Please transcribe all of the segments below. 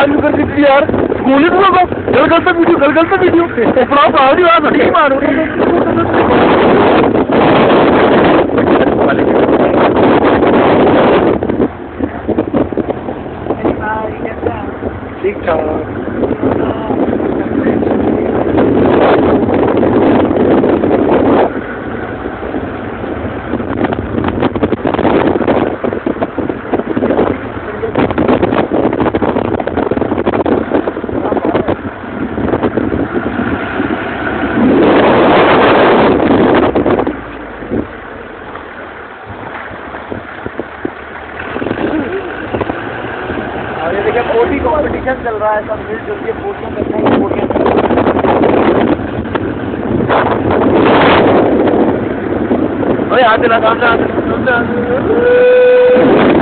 آج کر کے یار۔ اسکول ہی تو ہوگا گل گل سے ویڈیو گل گل سے ویڈیو۔ اپنا باہر ہی آ نہیں مارو۔ ٹھیک ٹھاک۔ اور یہ دیکھیں پوٹی کمپٹیشن چل رہا ہے، سب مل جل کے پوٹیاں کرتے ہیں پوٹیاں ارے آتے لگا سامنے خراب ہو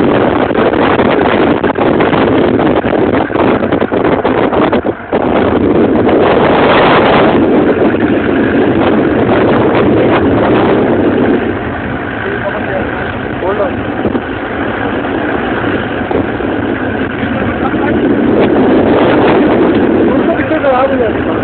ஆளுங்க இருக்கான்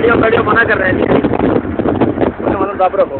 بیٹھو بیٹھو منع کر رہے ہیں دب رکھو۔